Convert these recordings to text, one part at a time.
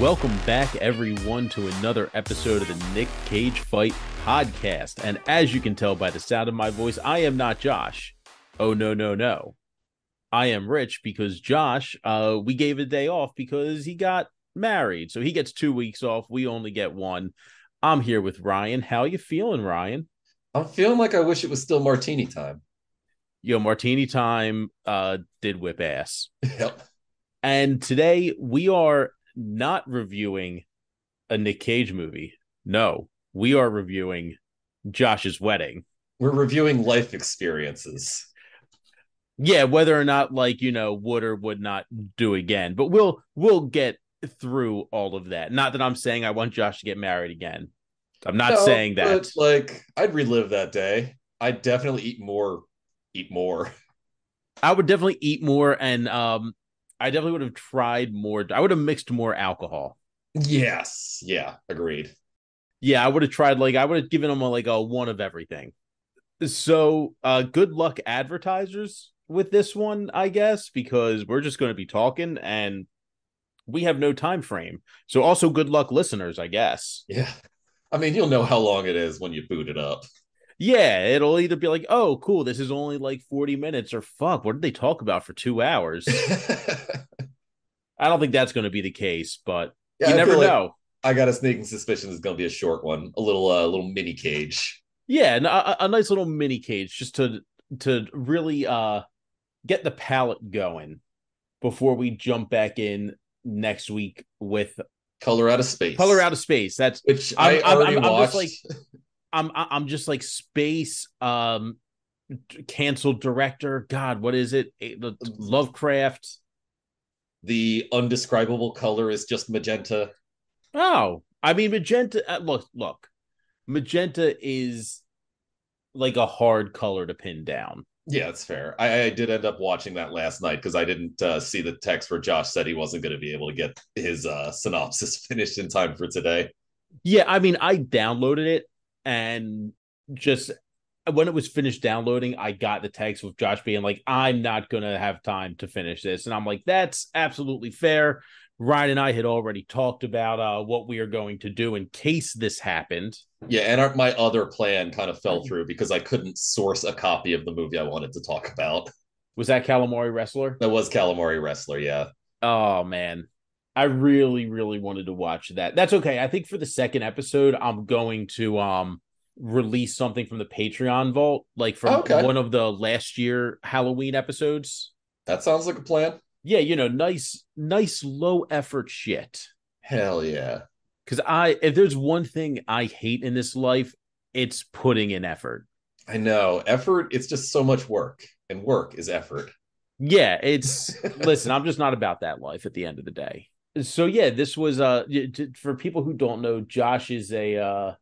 Welcome back, everyone, to another episode of the Nic Cage Fight Podcast. And as you can tell by the sound of my voice, I am not Josh. Oh, no, no, no. I am Rich because Josh, uh, we gave a day off because he got married. So he gets two weeks off. We only get one. I'm here with Ryan. How you feeling, Ryan? I'm feeling like I wish it was still martini time. Yo, martini time uh did whip ass. Yep. And today we are not reviewing a Nic Cage movie. No, we are reviewing Josh's wedding. We're reviewing life experiences. Yeah, whether or not like, you know, would or would not do again. But we'll we'll get through all of that. Not that I'm saying I want Josh to get married again. I'm not No, saying that. but, like I'd relive that day. I'd definitely eat more. Eat more. I would definitely eat more and um I definitely would have tried more. I would have mixed more alcohol. Yes. Yeah. Agreed. Yeah, I would have tried like I would have given them a, like a one of everything. So, uh good luck advertisers with this one, I guess, because we're just going to be talking and we have no time frame. So also good luck listeners, I guess. Yeah. I mean, you'll know how long it is when you boot it up. Yeah, it'll either be like, "Oh, cool, this is only like 40 minutes," or "Fuck, what did they talk about for 2 hours?" I don't think that's going to be the case, but Yeah, you I never like know. I got a sneaking suspicion it's going to be a short one, a little, uh, little mini cage. Yeah, and a, a nice little mini cage just to to really uh get the palette going before we jump back in next week with Color out of space. Color Out of Space. That's which I'm- I I'm- already I'm- I'm watched. just like- I'm I'm just like space um canceled director. God, what is it? The- Lovecraft. the undescribable color is just magenta. Oh, I mean magenta. Uh, look, look, magenta is like a hard color to pin down. Yeah, it's fair. I, I did end up watching that last night because I didn't uh, see the text where Josh said he wasn't going to be able to get his uh, synopsis finished in time for today. Yeah, I mean, I downloaded it and just when it was finished downloading, I got the text with Josh being like, I'm not going to have time to finish this. And I'm like, that's absolutely fair. Ryan and I had already talked about uh, what we are going to do in case this happened. Yeah, and our, my other plan kind of fell through because I couldn't source a copy of the movie I wanted to talk about. Was that Calamari Wrestler? That was Calamari Wrestler, yeah. Oh, man. I really, really wanted to watch that. That's okay. I think for the second episode, I'm going to um release something from the Patreon vault, like from Okay. one of the last year Halloween episodes. That sounds like a plan. yeah, you know, nice, nice low effort shit. Hell yeah. Because I, if there's one thing I hate in this life, it's putting in effort. I know. Effort, it's just so much work, and work is effort. Yeah, it's listen, I'm just not about that life at the end of the day. So yeah, this was uh for people who don't know, Josh is a uh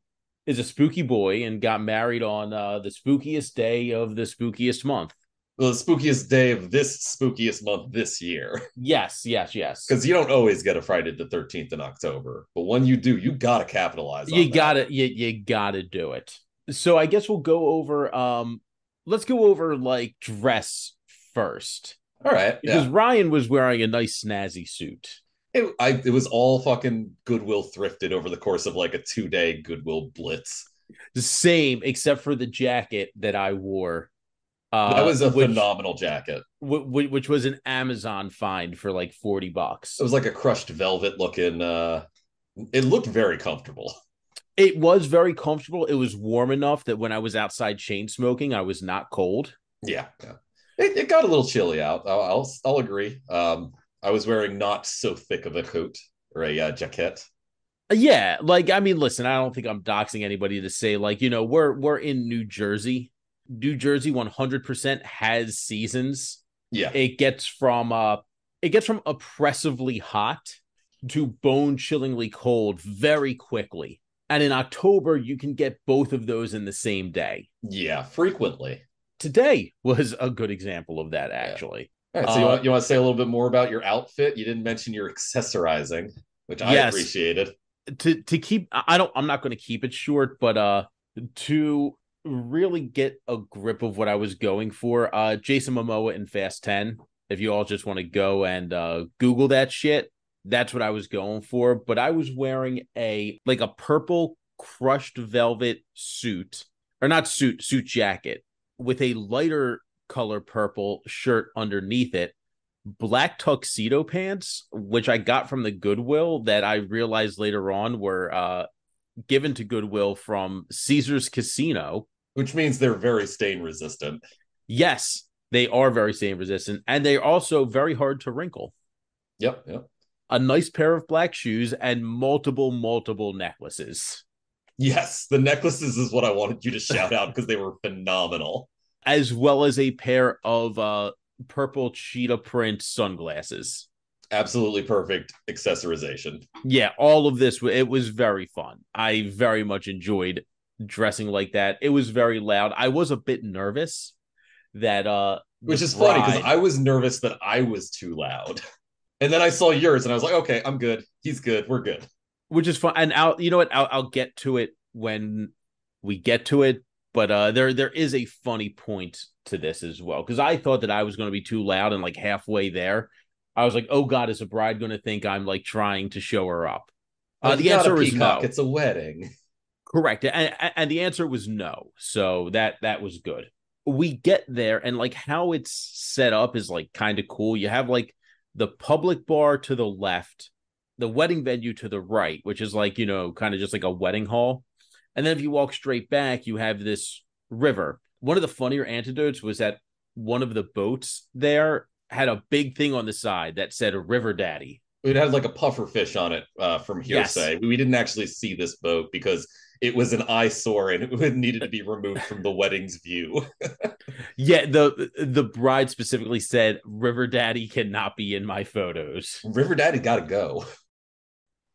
is a spooky boy and got married on uh the spookiest day of the spookiest month. the spookiest day of this spookiest month this year. Yes, yes, yes. Because you don't always get a Friday the 13th in October. But when you do, you got to capitalize on you gotta you, you gotta do it so i guess we'll go over um let's go over like dress first All right. because Yeah. ryan was wearing a nice snazzy suit It, I, it was all fucking Goodwill thrifted over the course of like a two day Goodwill blitz. the same except for the jacket that i wore uh That was a which, phenomenal jacket. which, which was an amazon find for like 40 bucks It was like a crushed velvet looking. uh It looked very comfortable. it was very comfortable it was warm enough that when i was outside chain smoking i was not cold Yeah. yeah. It, it got a little chilly out. I'll, I'll, I'll agree. Um, I was wearing not so thick of a coat or a uh, jacket. Yeah, like I mean, listen, I don't think I'm doxing anybody to say like you know we're we're in New Jersey. New Jersey 100% has seasons. Yeah. It gets from uh it gets from oppressively hot to bone-chillingly cold very quickly. And in October you can get both of those in the same day. Yeah. Frequently. Today was a good example of that actually. All right, so you Uh, want you want to say a little bit more about your outfit? You didn't mention your accessorizing, which I Yes. appreciated. to to keep I don't I'm not going to keep it short, but uh to really get a grip of what I was going for, uh Jason Momoa in Fast 10. If you all just want to go and uh Google that shit, That's what I was going for. But I was wearing a like a purple crushed velvet suit, or not suit, suit jacket with a lighter color purple shirt underneath it, black tuxedo pants, which I got from the Goodwill that I realized later on were uh, given to Goodwill from Caesar's Casino. Which means they're very stain resistant. Yes, they are very stain resistant, and they're also very hard to wrinkle. Yep, yep. A nice pair of black shoes and multiple, multiple necklaces. Yes, the necklaces is what I wanted you to shout out because they were phenomenal. As well as a pair of uh, purple cheetah print sunglasses. Absolutely perfect accessorization. Yeah, all of this it was very fun. I very much enjoyed dressing like that. It was very loud. I was a bit nervous that uh which is bride... funny because I was nervous that I was too loud. And then I saw yours and I was like, okay, I'm good. He's good. We're good. Which is fun. And I'll you know what? I'll, I'll get to it when we get to it. But uh there there is a funny point to this as well. Because I thought that I was going to be too loud and like halfway there. I was like, oh God, is a bride going to think I'm like trying to show her up? Uh, the answer is no. It's a wedding. Correct. And, and the answer was no. So that that was good we get there and like how it's set up is like kind of cool. You have like the public bar to the left, the wedding venue to the right, which is like, you know, kind of just like a wedding hall. And then if you walk straight back, you have this river. One of the funnier antidotes was that one of the boats there had a big thing on the side that said River Daddy. It had like a puffer fish on it uh, from hearsay. Yes. We didn't actually see this boat because it was an eyesore and it needed to be removed from the wedding's view. yeah, the the bride specifically said River Daddy cannot be in my photos. River Daddy got to go.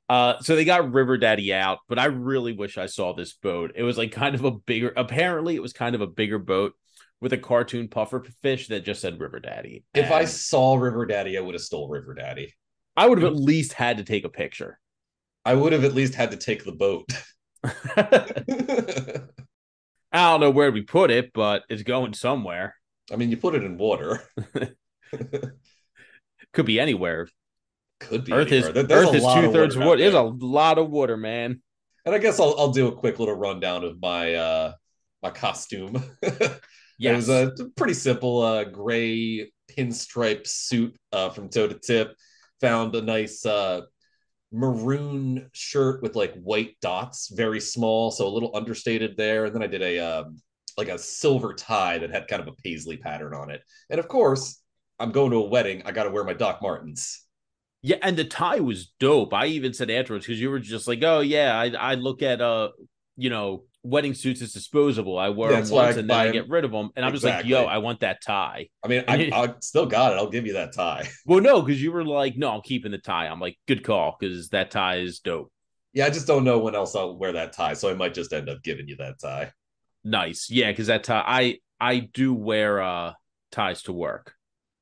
Uh, so they got River Daddy out, but I really wish I saw this boat. It was like kind of a bigger. Apparently, it was kind of a bigger boat with a cartoon puffer fish that just said River Daddy. If and I saw River Daddy, I would have stole River Daddy. I would have at least had to take a picture. I would have at least had to take the boat. I don't know where we put it, but it's going somewhere. I mean, you put it in water. Could be anywhere. Could be. Earth is Earth is two thirds water. There's a lot of water, man. And I guess I'll I'll do a quick little rundown of my uh my costume. it was a pretty simple uh gray pinstripe suit uh from toe to tip. Found a nice uh maroon shirt with like white dots, very small, so a little understated there. And then I did a um, like a silver tie that had kind of a paisley pattern on it. And of course, I'm going to a wedding. I got to wear my Doc Martens. Yeah, and the tie was dope. I even said afterwards because you were just like, "Oh yeah, I I look at uh, you know, wedding suits is disposable. I wear That's them once and then I get rid of them. And I'm just like, yo, I want that tie. I mean, I, I, still got it. I'll give you that tie. Well, no, because you were like, no, I'm keeping the tie. I'm like, good call, because that tie is dope. Yeah, I just don't know when else I'll wear that tie, so I might just end up giving you that tie. Nice, yeah, because that tie, I I do wear uh ties to work.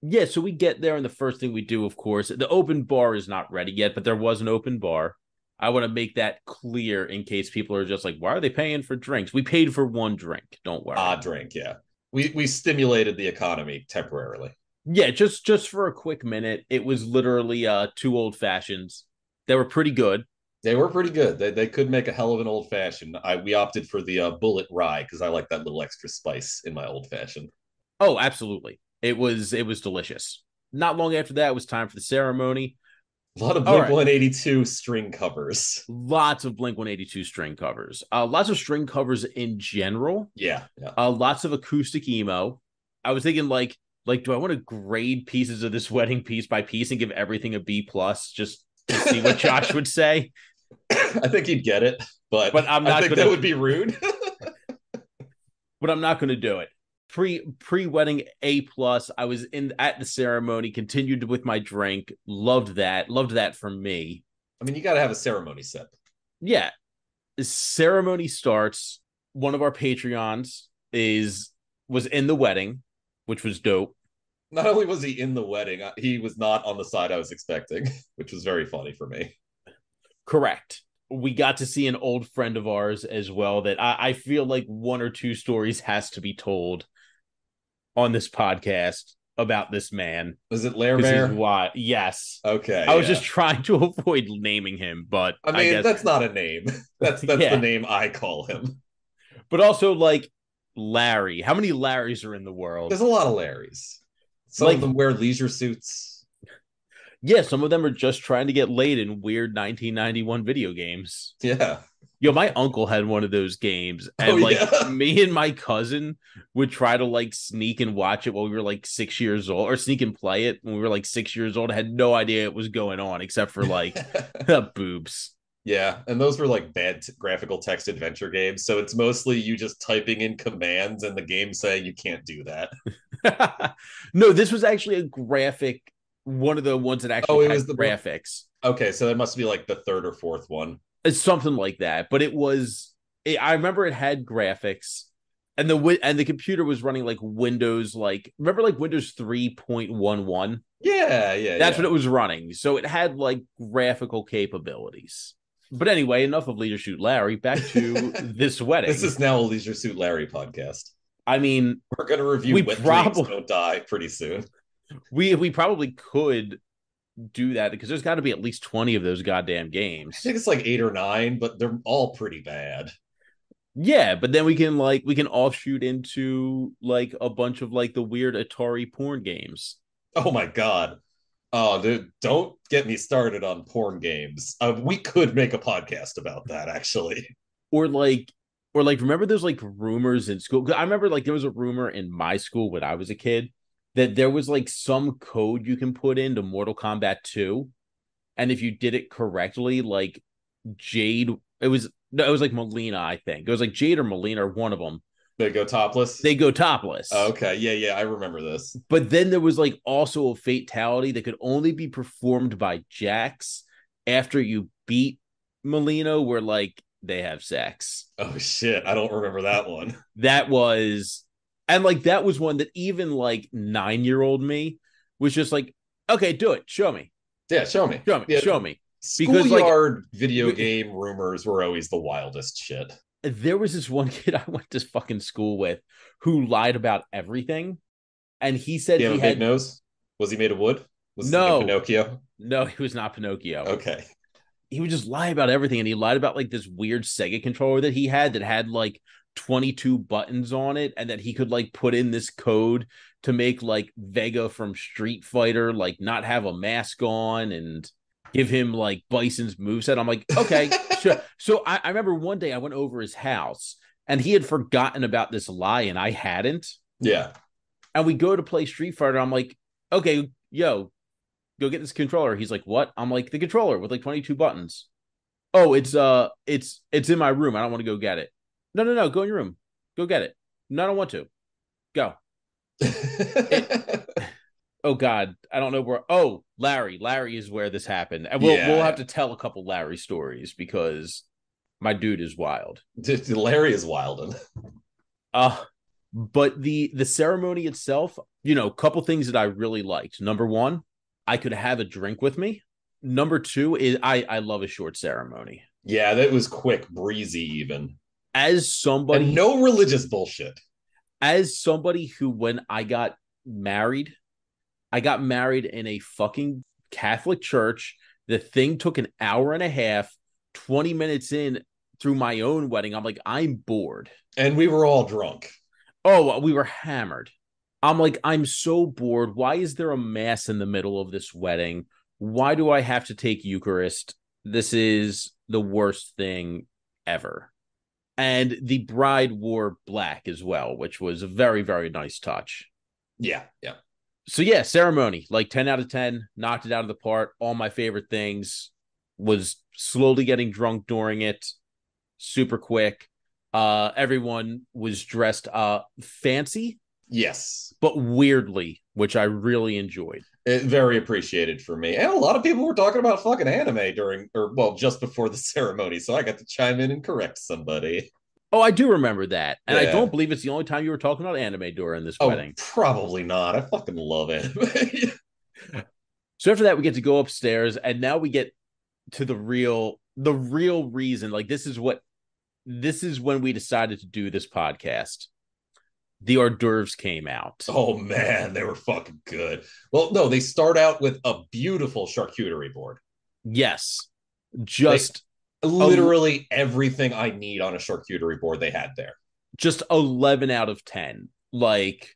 Yeah, so we get there, and the first thing we do, of course, the open bar is not ready yet, but there was an open bar. I want to make that clear in case people are just like, why are they paying for drinks? We paid for one drink. Don't worry. Ah, drink, yeah. We we stimulated the economy temporarily. Yeah, just just for a quick minute. It was literally uh two old fashions. They were pretty good. They were pretty good. They, they could make a hell of an old fashioned. I we opted for the uh, Bulleit rye because I like that little extra spice in my old fashioned. Oh, absolutely. It was it was delicious. Not long after that, it was time for the ceremony. A lot of Blink right. 182 string covers. Lots of Blink 182 string covers. Uh, lots of string covers in general. Yeah. yeah. Uh, lots of acoustic emo. I was thinking like, like, do I want to grade pieces of this wedding piece by piece and give everything a B plus just to see what Josh would say? I think he'd get it, but but I'm not. I think gonna, that would be rude. but I'm not going to do it pre pre wedding A plus. I was in at the ceremony, continued with my drink, loved that, loved that for me. I mean, you got to have a ceremony sip. Yeah, the ceremony starts. One of our Patreons is was in the wedding, which was dope. Not only was he in the wedding, uh, he was not on the side I was expecting, which was very funny for me. Correct we got to see an old friend of ours as well that I, I, feel like one or two stories has to be told on this podcast about this man. Was it Lair Why? Yes. Okay. I was just trying to avoid naming him, but I mean I guess... that's not a name. That's that's yeah. the name I call him. But also like Larry. How many Larrys are in the world? There's a lot of Larrys. Some like, of them wear leisure suits. Yeah, some of them are just trying to get laid in weird 1991 video games. Yeah. Yo, my uncle had one of those games, and oh, like yeah. me and my cousin would try to like sneak and watch it while we were like six years old, or sneak and play it when we were like six years old. I had no idea it was going on except for like boobs. Yeah, and those were like bad t- graphical text adventure games. So it's mostly you just typing in commands and the game saying you can't do that. no, this was actually a graphic, one of the ones that actually oh, it was the graphics. Okay, so that must be like the third or fourth one. It's something like that. But it was. It, I remember it had graphics, and the and the computer was running like Windows, like remember like Windows three point one one. Yeah, yeah. That's yeah. what it was running. So it had like graphical capabilities. But anyway, enough of Leisure Suit Larry. Back to this wedding. This is now a Leisure Suit Larry podcast. I mean, we're going to review we probably, Don't Die pretty soon. We we probably could do that because there's got to be at least 20 of those goddamn games. I think it's like eight or nine, but they're all pretty bad. Yeah, but then we can like we can offshoot into like a bunch of like the weird Atari porn games. Oh my god. Oh, dude, don't get me started on porn games. Uh, we could make a podcast about that actually. Or like or like remember those like rumors in school? I remember like there was a rumor in my school when I was a kid that there was like some code you can put into Mortal Kombat 2 and if you did it correctly like Jade it was no, it was like Mileena I think. It was like Jade or Mileena or one of them. They go topless. They go topless. Oh, okay, yeah, yeah, I remember this. But then there was like also a fatality that could only be performed by Jax after you beat Mileena, where like they have sex. Oh shit, I don't remember that one. that was and like that was one that even like nine year old me was just like, okay, do it. Show me. Yeah, show me. Show me. Yeah. Show me. Because Schoolyard like, video game rumors were always the wildest shit. There was this one kid I went to fucking school with who lied about everything, and he said he, he had nose. Was he made of wood? Was no Pinocchio? No, he was not Pinocchio. Okay. He would just lie about everything, and he lied about like this weird Sega controller that he had that had like 22 buttons on it and that he could like put in this code to make like Vega from Street Fighter like not have a mask on and give him like Bison's moveset. I'm like, okay, sure. So I, I remember one day I went over his house and he had forgotten about this lie and I hadn't. Yeah. And we go to play Street Fighter. I'm like, okay, yo, go get this controller. He's like, what? I'm like, the controller with like 22 buttons. Oh, it's uh it's it's in my room. I don't want to go get it. No, no, no. Go in your room. Go get it. No, I don't want to. Go. it, oh God, I don't know where. Oh, Larry. Larry is where this happened, and we'll yeah. we'll have to tell a couple Larry stories because my dude is wild. Larry is wild. uh but the the ceremony itself, you know, a couple things that I really liked. Number one, I could have a drink with me. Number two is I I love a short ceremony. Yeah, that was quick, breezy, even as somebody and no religious bullshit. As somebody who, when I got married, I got married in a fucking Catholic church. The thing took an hour and a half, 20 minutes in through my own wedding. I'm like, I'm bored. And we were all drunk. Oh, we were hammered. I'm like, I'm so bored. Why is there a mass in the middle of this wedding? Why do I have to take Eucharist? This is the worst thing ever and the bride wore black as well, which was a very very nice touch. Yeah, yeah. So yeah, ceremony like ten out of ten, knocked it out of the park. All my favorite things was slowly getting drunk during it, super quick. Uh, everyone was dressed uh fancy, yes, but weirdly, which I really enjoyed. It, very appreciated for me. And a lot of people were talking about fucking anime during, or well, just before the ceremony. So I got to chime in and correct somebody. Oh, I do remember that. And yeah. I don't believe it's the only time you were talking about anime during this oh, wedding. Probably not. I fucking love anime. so after that, we get to go upstairs, and now we get to the real, the real reason. Like, this is what, this is when we decided to do this podcast. The hors d'oeuvres came out. Oh man, they were fucking good. Well, no, they start out with a beautiful charcuterie board. Yes. Just they, literally everything I need on a charcuterie board they had there. Just 11 out of 10. Like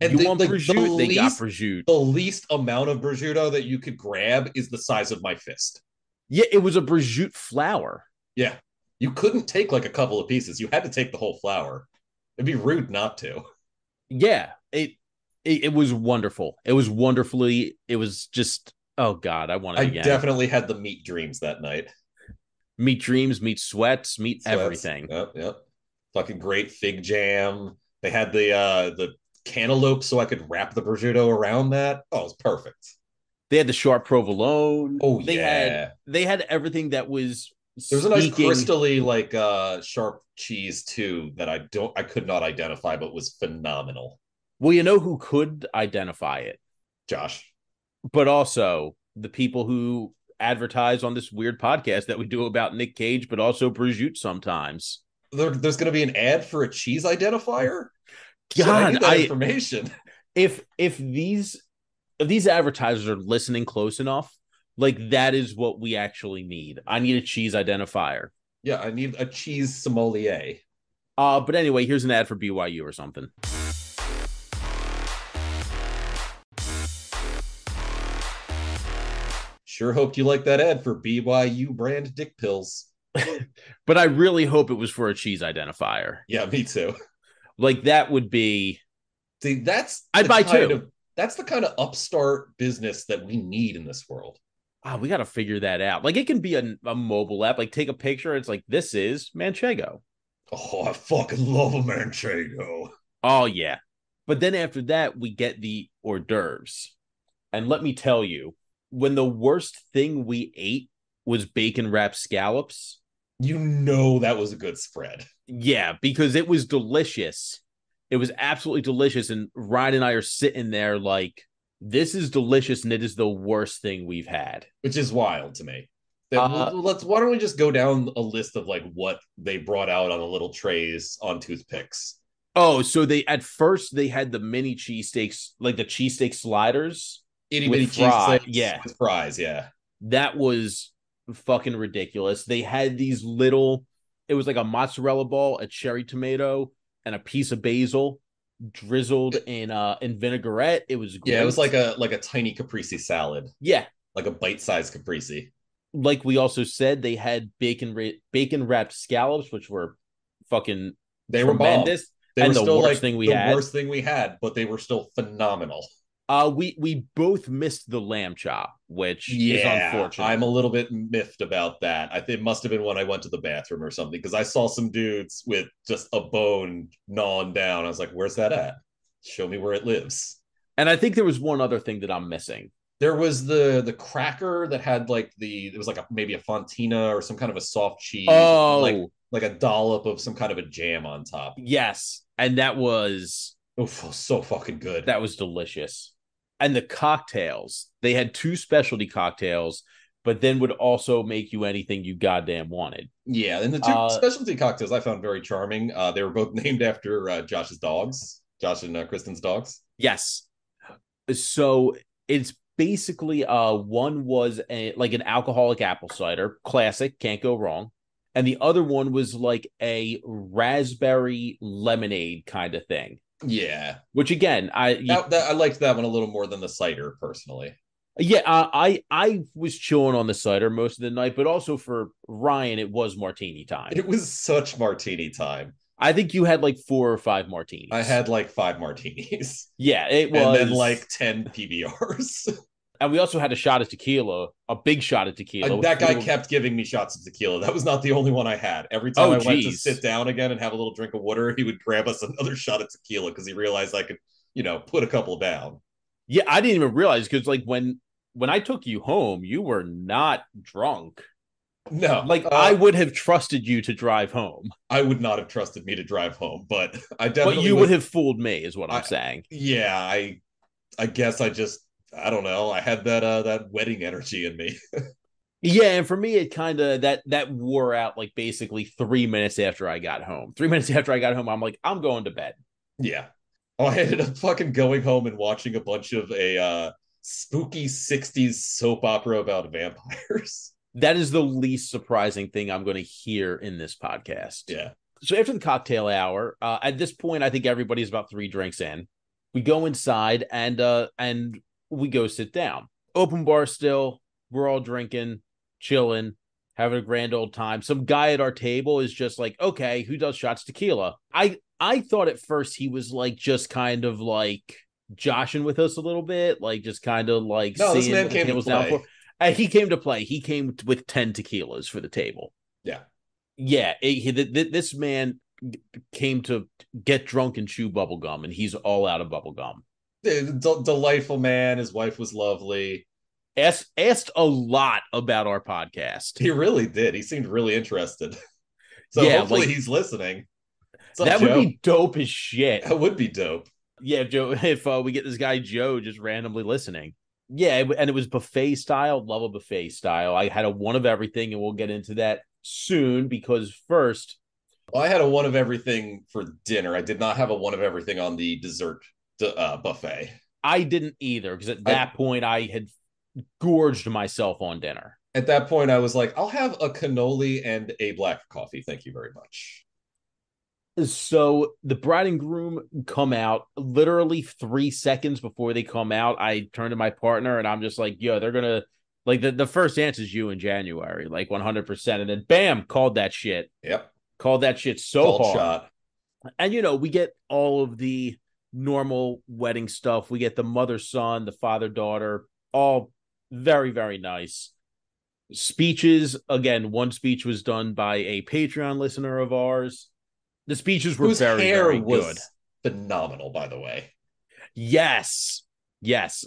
and you the, want like prosciutto, the least, they got prosciutto. The least amount of prosciutto that you could grab is the size of my fist. Yeah, it was a prosciutto flower. Yeah. You couldn't take like a couple of pieces. You had to take the whole flower. It'd be rude not to. Yeah, it it, it was wonderful. It was wonderfully. It was just oh god, I want I again. definitely had the meat dreams that night. Meat dreams, meat sweats, meat sweats. everything. Yep, yep. Fucking great fig jam. They had the uh the cantaloupe so I could wrap the prosciutto around that. Oh, it was perfect. They had the sharp provolone. Oh they yeah. Had, they had everything that was there's a nice crystally like uh sharp cheese too that I don't I could not identify but was phenomenal. Well, you know who could identify it? Josh. But also the people who advertise on this weird podcast that we do about Nic Cage, but also prosciutto sometimes. There, there's going to be an ad for a cheese identifier. God, I, I information. If if these if these advertisers are listening close enough, like that is what we actually need. I need a cheese identifier. Yeah, I need a cheese sommelier. Uh, but anyway, here's an ad for BYU or something. Sure hoped you liked that ad for BYU brand dick pills. but I really hope it was for a cheese identifier. Yeah, me too. Like that would be. See, that's I'd buy two. Of, that's the kind of upstart business that we need in this world oh, we got to figure that out. Like it can be a, a mobile app. Like take a picture. It's like this is Manchego. Oh, I fucking love a Manchego. Oh yeah, but then after that we get the hors d'oeuvres, and let me tell you, when the worst thing we ate was bacon wrapped scallops, you know that was a good spread. Yeah, because it was delicious. It was absolutely delicious, and Ryan and I are sitting there like this is delicious and it is the worst thing we've had. Which is wild to me. Uh, let's why don't we just go down a list of like what they brought out on the little trays on toothpicks? Oh so they at first they had the mini cheesesteaks like the cheesesteak sliders itty bitty cheesesteaks yeah. with fries yeah. That was fucking ridiculous. They had these little it was like a mozzarella ball a cherry tomato and a piece of basil drizzled in uh in vinaigrette. It was great. yeah, it was like a like a tiny caprese salad. Yeah, like a bite sized caprese. Like we also said, they had bacon ra- bacon wrapped scallops, which were fucking they were tremendous. They and were the still worst like thing we the had. worst thing we had, but they were still phenomenal. Uh, we we both missed the lamb chop, which yeah, is unfortunate. I'm a little bit miffed about that. I think it must have been when I went to the bathroom or something because I saw some dudes with just a bone gnawing down. I was like, "Where's that at? Show me where it lives." And I think there was one other thing that I'm missing. There was the the cracker that had like the it was like a maybe a fontina or some kind of a soft cheese. Oh, like like a dollop of some kind of a jam on top. Yes, and that was oh so fucking good. That was delicious and the cocktails. They had two specialty cocktails but then would also make you anything you goddamn wanted. Yeah and the two uh, specialty cocktails i found very charming. Uh, they were both named after uh, josh's dogs josh and uh, kristen's dogs. Yes. So it's basically uh one was a like an alcoholic apple cider classic can't go wrong and the other one was like a raspberry lemonade kind of thing yeah. Which again, I that, that, I liked that one a little more than the cider personally. Yeah, uh, I I was chilling on the cider most of the night, but also for Ryan, it was martini time. It was such martini time. I think you had like four or five martinis. I had like five martinis. Yeah, it was, and then like ten PBRs. And we also had a shot of tequila, a big shot of tequila. That guy little... kept giving me shots of tequila. That was not the only one I had. Every time oh, I geez. went to sit down again and have a little drink of water, he would grab us another shot of tequila because he realized I could, you know, put a couple down. Yeah, I didn't even realize because like when when I took you home, you were not drunk. No, like uh, I would have trusted you to drive home. I would not have trusted me to drive home, but I definitely. But you was, would have fooled me, is what I'm I, saying. Yeah, I, I guess I just I don't know. I had that uh that wedding energy in me. yeah, and for me, it kind of that that wore out like basically three minutes after I got home. Three minutes after I got home, I'm like, I'm going to bed. Yeah, Oh, I ended up fucking going home and watching a bunch of a uh, spooky 60s soap opera about vampires. That is the least surprising thing I'm going to hear in this podcast. Yeah. So after the cocktail hour, uh, at this point, I think everybody's about three drinks in. We go inside and uh and we go sit down. Open bar still. We're all drinking, chilling, having a grand old time. Some guy at our table is just like, okay, who does shots tequila? I I thought at first he was like just kind of like joshing with us a little bit, like just kind of like no, this man came to play. For. Uh, he came to play. He came with ten tequilas for the table. Yeah, yeah. It, he, this man came to get drunk and chew bubble gum, and he's all out of bubble gum. D- delightful man. His wife was lovely. Asked asked a lot about our podcast. He really did. He seemed really interested. So yeah, hopefully like, he's listening. Up, that would be dope as shit. That would be dope. Yeah, Joe. If uh, we get this guy Joe just randomly listening, yeah, and it was buffet style. Love a buffet style. I had a one of everything, and we'll get into that soon because first, well, I had a one of everything for dinner. I did not have a one of everything on the dessert uh, buffet. I didn't either because at that I, point I had gorged myself on dinner. At that point, I was like, I'll have a cannoli and a black coffee. Thank you very much. So the bride and groom come out literally three seconds before they come out. I turn to my partner and I'm just like, yo, they're gonna like the, the first dance is you in January, like 100%. And then bam, called that shit. Yep. Called that shit so Called hard. Shot. And you know, we get all of the normal wedding stuff. We get the mother son, the father daughter, all very, very nice. Speeches again, one speech was done by a Patreon listener of ours. The speeches were Whose very, hair very was good. Phenomenal, by the way. Yes. Yes.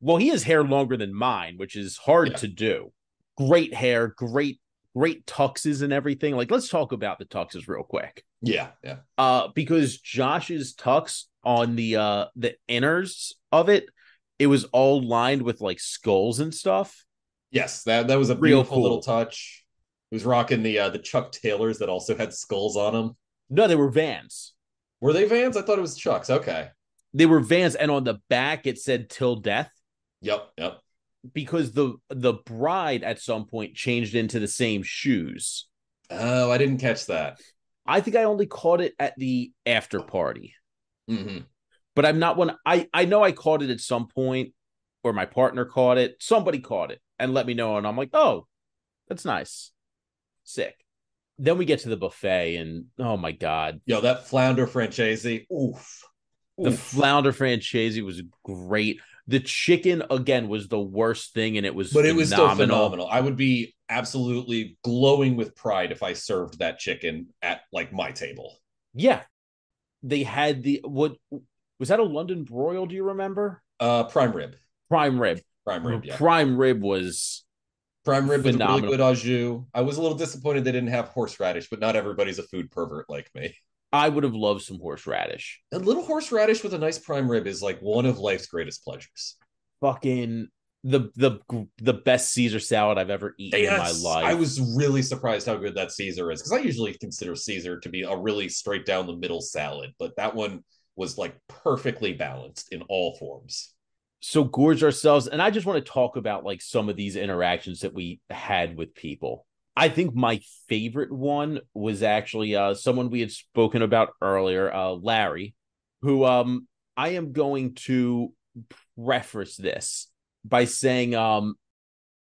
Well, he has hair longer than mine, which is hard yeah. to do. Great hair, great, great tuxes and everything. Like, let's talk about the tuxes real quick. Yeah, yeah. Uh, because Josh's tux on the uh the inners of it, it was all lined with like skulls and stuff. Yes, that that was a Real beautiful cool. little touch. He was rocking the uh the Chuck Taylors that also had skulls on them. No, they were Vans. Were they Vans? I thought it was Chucks. Okay. They were Vans, and on the back it said "Till Death." Yep. Yep. Because the the bride at some point changed into the same shoes. Oh, I didn't catch that. I think I only caught it at the after party. Mm-hmm. But I'm not one. I I know I caught it at some point, or my partner caught it. Somebody caught it and let me know, and I'm like, oh, that's nice, sick. Then we get to the buffet, and oh my god, yo, that flounder francese, oof. The flounder francese was great. The chicken again was the worst thing, and it was but phenomenal. it was still phenomenal. I would be absolutely glowing with pride if I served that chicken at like my table. Yeah, they had the what was that a London broil? Do you remember? Uh, prime rib. Prime rib. Prime rib. Yeah. Prime rib was prime rib phenomenal. was really good au jus. I was a little disappointed they didn't have horseradish, but not everybody's a food pervert like me. I would have loved some horseradish. A little horseradish with a nice prime rib is like one of life's greatest pleasures. Fucking the the the best Caesar salad I've ever eaten yes, in my life. I was really surprised how good that Caesar is because I usually consider Caesar to be a really straight down the middle salad, but that one was like perfectly balanced in all forms. So gorge ourselves, and I just want to talk about like some of these interactions that we had with people. I think my favorite one was actually uh someone we had spoken about earlier, uh Larry, who um I am going to preface this by saying um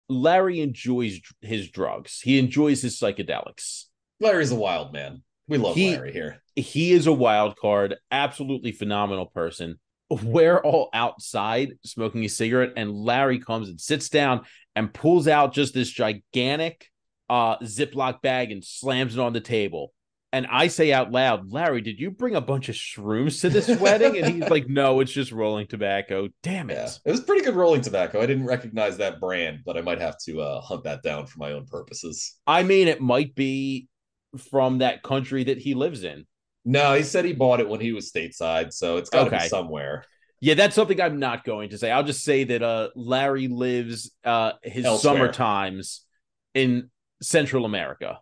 Larry enjoys his drugs. He enjoys his psychedelics. Larry's a wild man. We love he, Larry here. He is a wild card, absolutely phenomenal person. We're all outside smoking a cigarette, and Larry comes and sits down and pulls out just this gigantic uh Ziploc bag and slams it on the table. And I say out loud, Larry, did you bring a bunch of shrooms to this wedding? And he's like, no, it's just rolling tobacco. Damn it. Yeah, it was pretty good rolling tobacco. I didn't recognize that brand, but I might have to uh, hunt that down for my own purposes. I mean, it might be from that country that he lives in. No, he said he bought it when he was stateside, so it's got to okay. be somewhere. Yeah, that's something I'm not going to say. I'll just say that uh, Larry lives uh, his Elsewhere. summer times in Central America.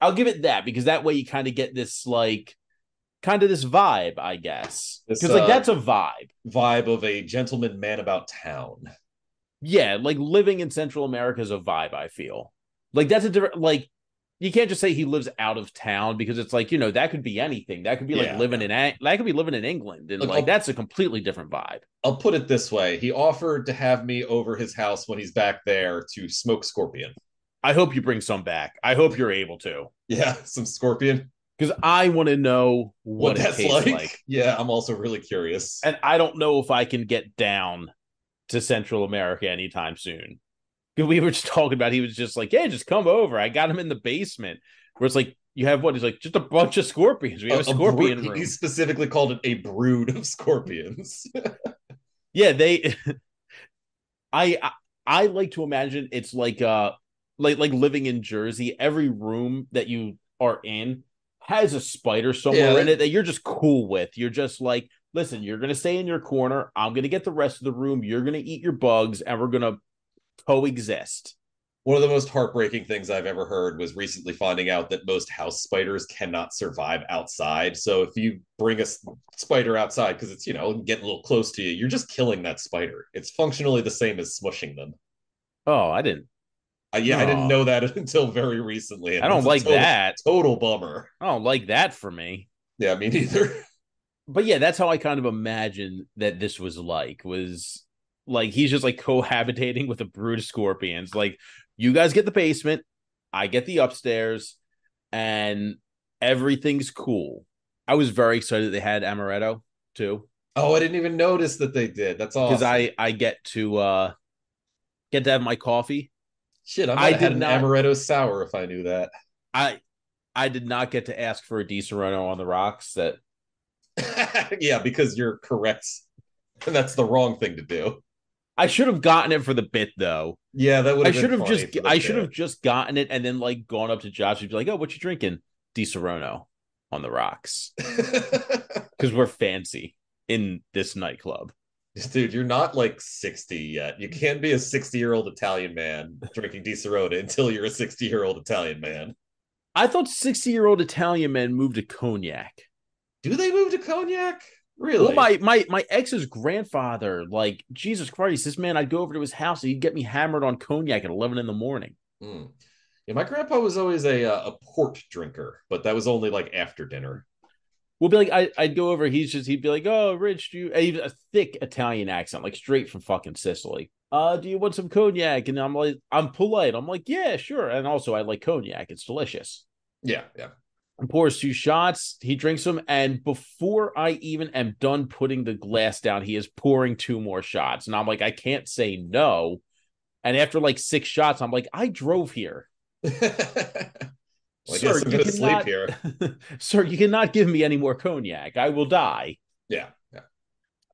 I'll give it that because that way you kind of get this like kind of this vibe, I guess. Because like uh, that's a vibe. Vibe of a gentleman man about town. Yeah, like living in Central America is a vibe, I feel. Like that's a different like you can't just say he lives out of town because it's like, you know, that could be anything. That could be yeah, like living in that could be living in England. And Look, like I'll, that's a completely different vibe. I'll put it this way. He offered to have me over his house when he's back there to smoke scorpion. I hope you bring some back. I hope you're able to. Yeah, some scorpion because I want to know what, what that's like. like. Yeah, I'm also really curious. And I don't know if I can get down to Central America anytime soon. Because we were just talking about, he was just like, "Yeah, just come over." I got him in the basement where it's like you have what? He's like just a bunch of scorpions. We have a, a scorpion room. He specifically called it a brood of scorpions. yeah, they. I, I I like to imagine it's like uh like like living in Jersey. Every room that you are in has a spider somewhere yeah. in it that you're just cool with. You're just like, listen, you're gonna stay in your corner. I'm gonna get the rest of the room. You're gonna eat your bugs, and we're gonna coexist. One of the most heartbreaking things I've ever heard was recently finding out that most house spiders cannot survive outside. So if you bring a spider outside because it's you know getting a little close to you, you're just killing that spider. It's functionally the same as smushing them. Oh, I didn't uh, yeah, I didn't know that until very recently. I don't like total, that. Total bummer. I don't like that for me. Yeah, me neither. But yeah, that's how I kind of imagined that this was like. Was like he's just like cohabitating with a brood of scorpions. Like you guys get the basement, I get the upstairs, and everything's cool. I was very excited that they had amaretto too. Oh, I didn't even notice that they did. That's all. Because I I get to uh get to have my coffee Shit, I might I had an not, amaretto sour if I knew that. I I did not get to ask for a Di on the rocks. That yeah, because you're correct, and that's the wrong thing to do. I should have gotten it for the bit though. Yeah, that would. I should have just. I should have just gotten it and then like gone up to Josh and be like, "Oh, what you drinking?" Di on the rocks because we're fancy in this nightclub. Dude, you're not like 60 yet. You can't be a 60 year old Italian man drinking Di until you're a 60 year old Italian man. I thought 60 year old Italian men moved to cognac. Do they move to cognac? Really? Well, my my my ex's grandfather, like Jesus Christ, this man, I'd go over to his house and he'd get me hammered on cognac at 11 in the morning. Mm. Yeah, my grandpa was always a uh, a port drinker, but that was only like after dinner we'll be like, I, I'd go over. He's just, he'd be like, oh, Rich, do you, a thick Italian accent, like straight from fucking Sicily. Uh, do you want some cognac? And I'm like, I'm polite. I'm like, yeah, sure. And also, I like cognac. It's delicious. Yeah, yeah. And pours two shots. He drinks them, and before I even am done putting the glass down, he is pouring two more shots. And I'm like, I can't say no. And after like six shots, I'm like, I drove here. Well, sir, you cannot, here. sir, you cannot give me any more cognac. I will die. Yeah. Yeah.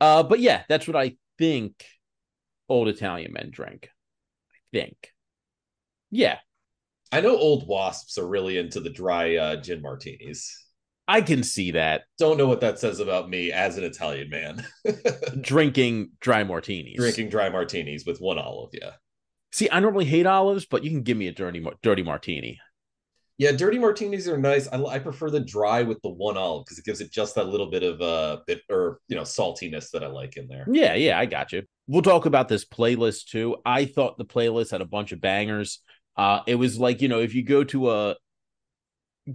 Uh, but yeah, that's what I think old Italian men drink. I think. Yeah. I know old wasps are really into the dry uh, gin martinis. I can see that. Don't know what that says about me as an Italian man. Drinking dry martinis. Drinking dry martinis with one olive, yeah. See, I normally hate olives, but you can give me a dirty dirty martini. Yeah, dirty martinis are nice. I, I prefer the dry with the one olive because it gives it just that little bit of uh bit or you know saltiness that I like in there. Yeah, yeah, I got you. We'll talk about this playlist too. I thought the playlist had a bunch of bangers. Uh, it was like you know if you go to a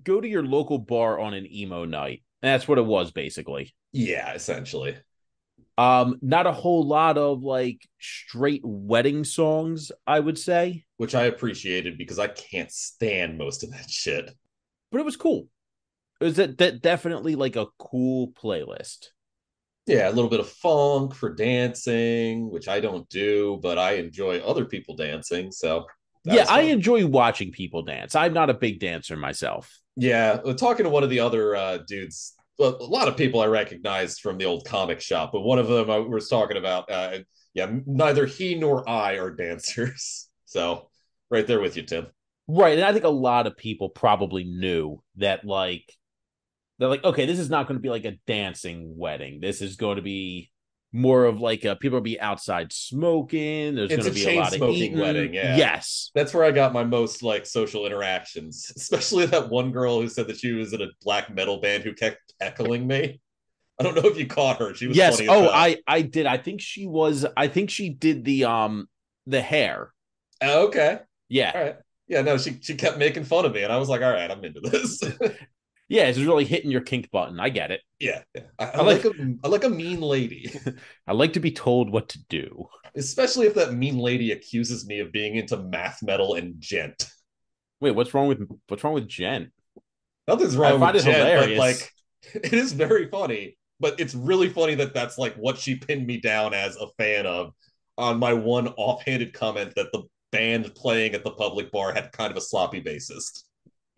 go to your local bar on an emo night, that's what it was basically. Yeah, essentially. Um, not a whole lot of like straight wedding songs, I would say. Which I appreciated because I can't stand most of that shit. But it was cool. It was that, that definitely like a cool playlist. Yeah, a little bit of funk for dancing, which I don't do, but I enjoy other people dancing. So yeah, I enjoy watching people dance. I'm not a big dancer myself. Yeah, talking to one of the other uh, dudes a lot of people I recognized from the old comic shop, but one of them I was talking about. Uh, yeah, neither he nor I are dancers. So right there with you, Tim. Right. And I think a lot of people probably knew that, like, they're like, okay, this is not going to be like a dancing wedding. This is going to be more of like a, people will be outside smoking. There's going to be a lot of eating. wedding. Yeah. Yes, that's where I got my most like social interactions. Especially that one girl who said that she was in a black metal band who kept heckling me. I don't know if you caught her. She was yes. oh, I I did. I think she was. I think she did the um the hair. Oh, okay. Yeah. All right. Yeah. No, she she kept making fun of me, and I was like, all right, I'm into this. yeah, it's really hitting your kink button. I get it. Yeah. yeah. I, I, I, like, like a I like a mean lady. I like to be told what to do. Especially if that mean lady accuses me of being into math metal and djent. Wait, what's wrong with what's wrong with djent? Nothing's wrong I with djent, hilarious. but like it is very funny but it's really funny that that's like what she pinned me down as a fan of on my one offhanded comment that the band playing at the public bar had kind of a sloppy bassist.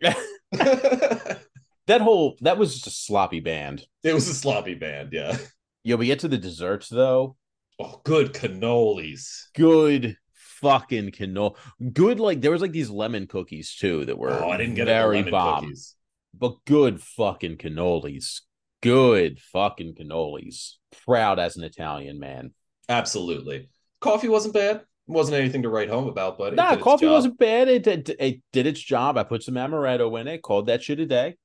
that whole that was just a sloppy band. It was a sloppy band, yeah. Yo, we get to the desserts though. Oh, good cannolis. Good fucking cannoli. Good, like there was like these lemon cookies too that were. Oh, I didn't get very bomb. Cookies. But good fucking cannolis good fucking cannolis. Proud as an Italian man. Absolutely. Coffee wasn't bad. Wasn't anything to write home about, but nah, coffee wasn't bad. It, it, it, did its job. I put some amaretto in it. Called that shit a day.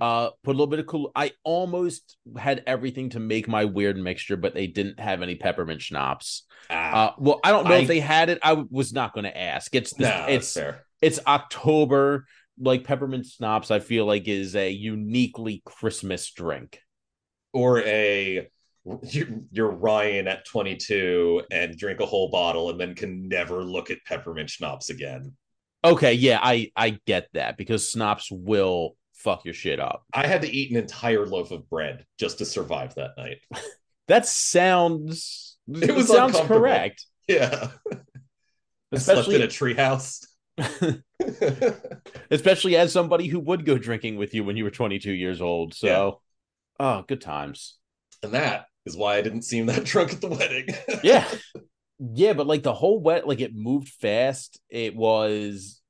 Uh, put a little bit of cool. I almost had everything to make my weird mixture, but they didn't have any peppermint schnapps. Ah, uh, well, I don't know I, if they had it. I was not going to ask. It's this, it's fair. It's October. Like peppermint schnapps, I feel like is a uniquely Christmas drink or a you're Ryan at 22 and drink a whole bottle and then can never look at peppermint schnapps again. Okay, yeah, I I get that because schnapps will fuck your shit up. I had to eat an entire loaf of bread just to survive that night. that sounds it was sounds correct. Yeah. Especially in a treehouse. Especially as somebody who would go drinking with you when you were 22 years old. So Oh, good times. And that is why I didn't seem that drunk at the wedding. yeah. Yeah, but like the whole wet, like it moved fast. It was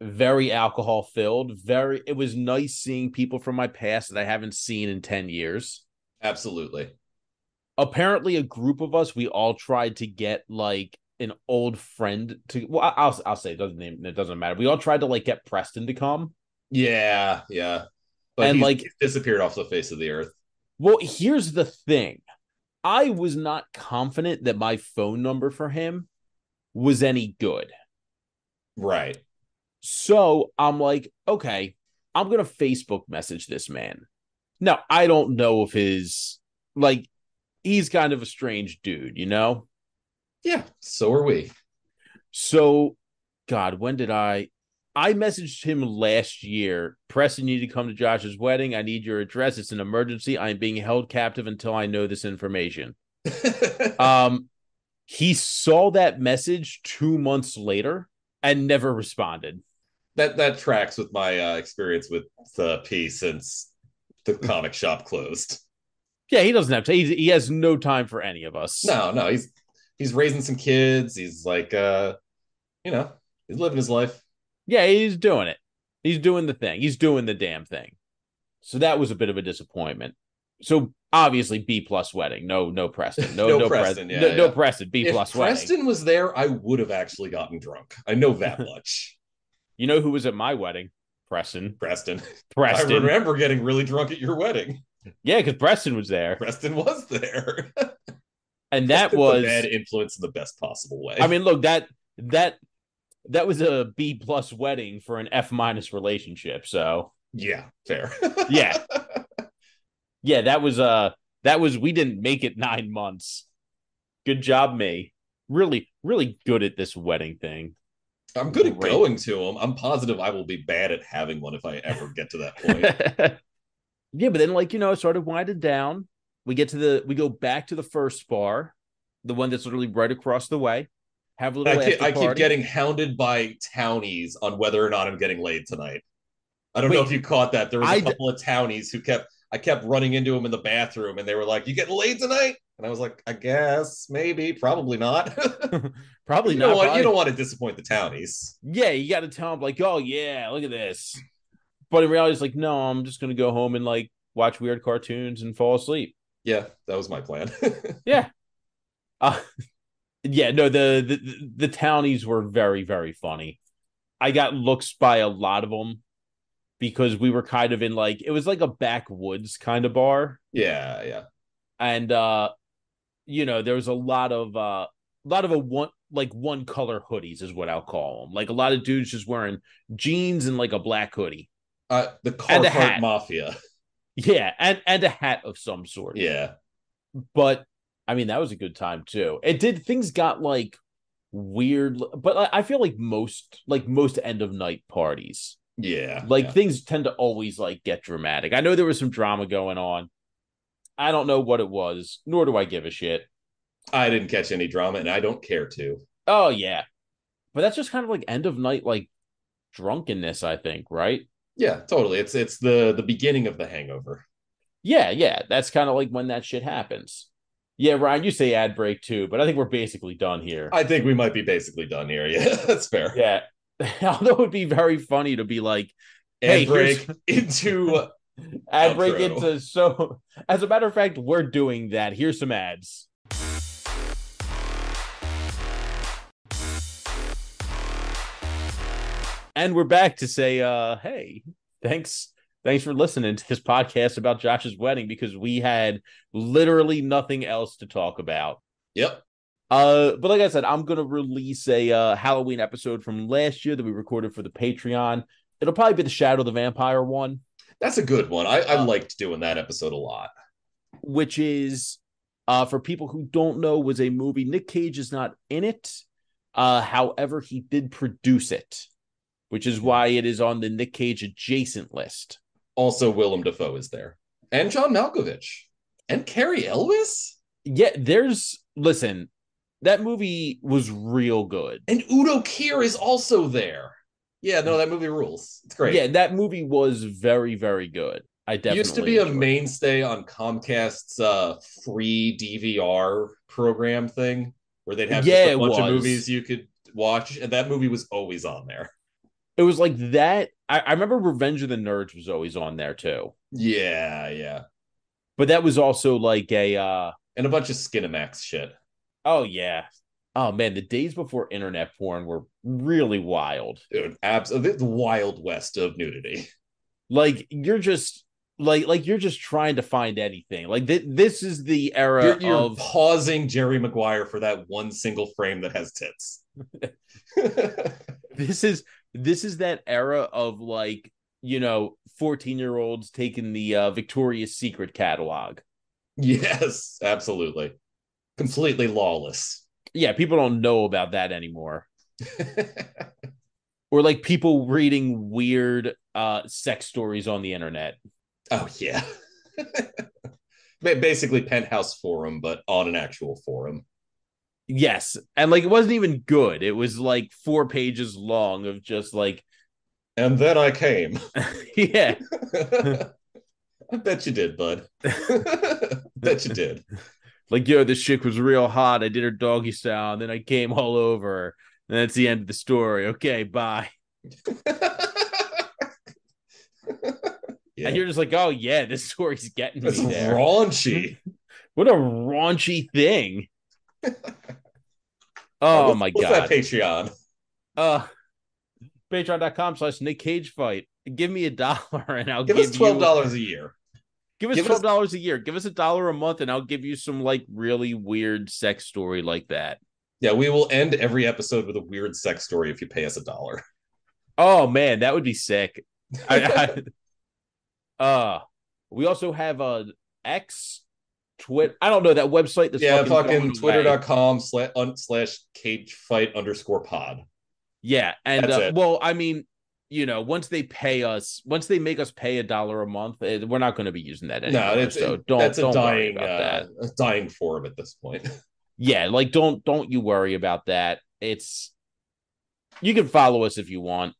very alcohol filled. Very, it was nice seeing people from my past that I haven't seen in 10 years. Absolutely. Apparently, a group of us, we all tried to get like an old friend to, well, I'll, I'll say it doesn't, it doesn't matter. We all tried to like get Preston to come. Yeah. Yeah. But and like disappeared off the face of the earth. Well, here's the thing. I was not confident that my phone number for him was any good. Right. So I'm like, okay, I'm going to Facebook message this man. Now, I don't know if his, like, he's kind of a strange dude, you know? Yeah, so are we. So, God, when did I? I messaged him last year. Preston, you need to come to Josh's wedding. I need your address. It's an emergency. I'm being held captive until I know this information. um, he saw that message two months later and never responded. That that tracks with my uh, experience with the P since the comic shop closed. Yeah, he doesn't have to. He has no time for any of us. No, no, he's he's raising some kids. He's like, uh, you know, he's living his life. Yeah, he's doing it. He's doing the thing. He's doing the damn thing. So that was a bit of a disappointment. So obviously B plus wedding. No, no Preston. No, no, no Preston. Yeah, no, yeah. no, Preston. B if plus Preston wedding. Preston was there, I would have actually gotten drunk. I know that much. you know who was at my wedding? Preston. Preston. Preston. I remember getting really drunk at your wedding. Yeah, because Preston was there. Preston was there. and that was bad influence in the best possible way. I mean, look that that that was a B plus wedding for an F minus relationship. So yeah, fair. yeah, yeah. That was uh that was we didn't make it nine months. Good job, me. Really, really good at this wedding thing. I'm good Great. at going to them. I'm positive I will be bad at having one if I ever get to that point. yeah, but then like you know, sort of winded down. We get to the we go back to the first bar, the one that's literally right across the way have a little. I, keep, I keep getting hounded by townies on whether or not I'm getting laid tonight. I don't Wait, know if you caught that. There was a I couple d- of townies who kept. I kept running into them in the bathroom, and they were like, "You getting laid tonight?" And I was like, "I guess, maybe, probably not." probably you not. Don't want, you don't want to disappoint the townies. Yeah, you got to tell them like, "Oh yeah, look at this." But in reality, it's like, no, I'm just gonna go home and like watch weird cartoons and fall asleep. Yeah, that was my plan. yeah, Uh, yeah, no, the, the the townies were very very funny. I got looks by a lot of them because we were kind of in like it was like a backwoods kind of bar. Yeah, yeah. And uh you know, there was a lot of uh a lot of a one like one color hoodies is what I'll call them. Like a lot of dudes just wearing jeans and like a black hoodie. Uh the Carhartt Mafia. Yeah, and and a hat of some sort. Yeah. But I mean, that was a good time too. It did things got like weird, but I feel like most like most end of night parties. Yeah. Like yeah. things tend to always like get dramatic. I know there was some drama going on. I don't know what it was, nor do I give a shit. I didn't catch any drama and I don't care to. Oh yeah. But that's just kind of like end of night like drunkenness, I think, right? Yeah, totally. It's it's the the beginning of the hangover. Yeah, yeah. That's kind of like when that shit happens. Yeah, Ryan, you say ad break too, but I think we're basically done here. I think we might be basically done here. Yeah, that's fair. Yeah. Although it would be very funny to be like, ad hey, break into ad break into so as a matter of fact, we're doing that. Here's some ads. And we're back to say, uh, hey, thanks thanks for listening to this podcast about Josh's wedding because we had literally nothing else to talk about. Yep. Uh, but like I said, I'm gonna release a uh, Halloween episode from last year that we recorded for the Patreon. It'll probably be the Shadow of the Vampire one. That's a good one. I, I uh, liked doing that episode a lot. Which is, uh, for people who don't know, was a movie. Nic Cage is not in it. Uh, however, he did produce it, which is why it is on the Nic Cage adjacent list. Also, Willem Dafoe is there, and John Malkovich, and Cary Elwes. Yeah, there's listen. That movie was real good, and Udo Kier is also there. Yeah, no, that movie rules. It's great. Yeah, that movie was very, very good. I definitely used to be a mainstay on Comcast's uh, free DVR program thing, where they'd have yeah, a bunch of movies you could watch, and that movie was always on there. It was like that. I, I remember Revenge of the Nerds was always on there too. Yeah, yeah. But that was also like a uh and a bunch of Skinemax shit. Oh yeah. Oh man, the days before internet porn were really wild. Dude, absolutely the wild west of nudity. Like you're just like like you're just trying to find anything. Like th- this is the era you're, you're of pausing Jerry Maguire for that one single frame that has tits. this is this is that era of like you know 14 year olds taking the uh, victoria's secret catalog. Yes absolutely. Completely lawless. Yeah people don't know about that anymore. Or like people reading weird uh sex stories on the internet. Oh yeah. Basically penthouse forum but on an actual forum Yes. And like it wasn't even good. It was like four pages long of just like And then I came. yeah. I bet you did, bud. bet you did. Like, yo, this chick was real hot. I did her doggy style, and then I came all over. And that's the end of the story. Okay, bye. Yeah. And you're just like, oh yeah, this story's getting me there. Raunchy. what a raunchy thing. Oh what's, my what's god. that Patreon? Uh patreon.com slash Nic Cage fight. Give me a dollar and I'll give, give us twelve dollars a year. Give us twelve dollars a year. Give us a dollar a month, and I'll give you some like really weird sex story like that. Yeah, we will end every episode with a weird sex story if you pay us a dollar. Oh man, that would be sick. I, I, uh, we also have a X Twit. I don't know that website. That's yeah, fucking, fucking twitter.com slash, slash cage fight underscore pod. Yeah. And uh, well, I mean, you know, once they pay us, once they make us pay a dollar a month, it, eh, we're not going to be using that anymore. No, it's, so don't, that's don't a dying, uh, that. a dying form at this point. yeah. Like, don't, don't you worry about that. It's, you can follow us if you want,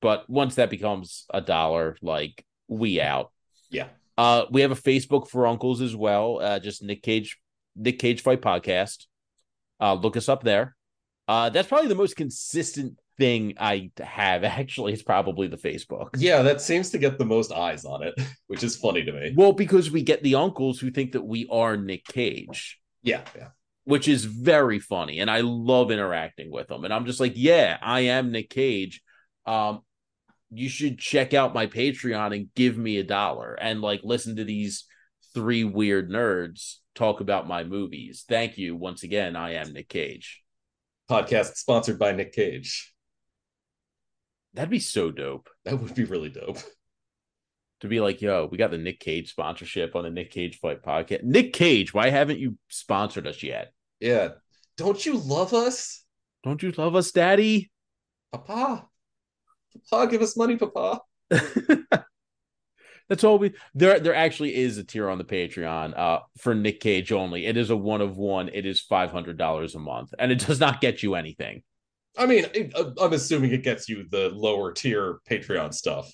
but once that becomes a dollar, like, we out. Yeah. Uh, we have a Facebook for uncles as well. Uh, just Nic Cage, Nic Cage Fight Podcast. Uh, look us up there. Uh, that's probably the most consistent thing I have. Actually, it's probably the Facebook. Yeah, that seems to get the most eyes on it, which is funny to me. Well, because we get the uncles who think that we are Nic Cage. Yeah, yeah. which is very funny. And I love interacting with them. And I'm just like, yeah, I am Nic Cage. Um, you should check out my Patreon and give me a dollar and like listen to these three weird nerds talk about my movies. Thank you once again. I am Nic Cage. Podcast sponsored by Nic Cage. That'd be so dope. That would be really dope. To be like, yo, we got the Nic Cage sponsorship on the Nic Cage Fight podcast. Nic Cage, why haven't you sponsored us yet? Yeah. Don't you love us? Don't you love us, Daddy? Papa. Papa, give us money, Papa. That's all we there. There actually is a tier on the Patreon uh, for Nic Cage only. It is a one of one. It is five hundred dollars a month, and it does not get you anything. I mean, I'm assuming it gets you the lower tier Patreon stuff.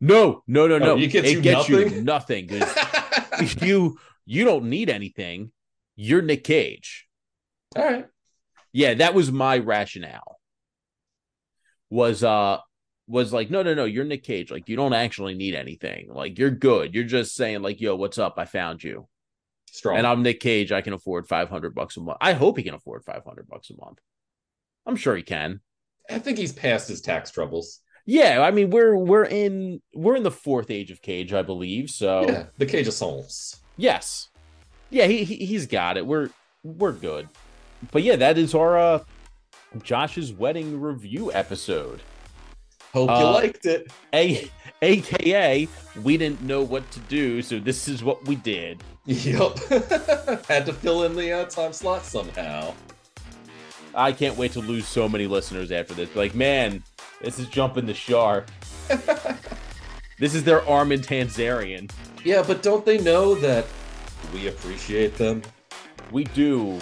No, no, no, no. Oh, it gets, it you, gets nothing? you nothing. you you don't need anything. You're Nic Cage. All right. Yeah, that was my rationale. Was uh was like, no, no, no, you're Nic Cage. Like, you don't actually need anything. Like, you're good. You're just saying, like, yo, what's up? I found you. Strong. And I'm Nic Cage. I can afford 500 bucks a month. I hope he can afford 500 bucks a month. I'm sure he can. I think he's past his tax troubles. Yeah, I mean, we're we're in we're in the fourth age of Cage, I believe. So yeah, the Cage of Souls. Yes. Yeah, he, he he's got it. We're we're good. But yeah, that is our uh Josh's wedding review episode. Hope you uh, liked it. A AKA, we didn't know what to do, so this is what we did. Yep. Had to fill in the uh, time slot somehow. I can't wait to lose so many listeners after this. Like, man, this is jumping the shark. this is their Armin Tamzarian. Yeah, but don't they know that we appreciate them? We do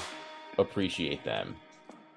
appreciate them.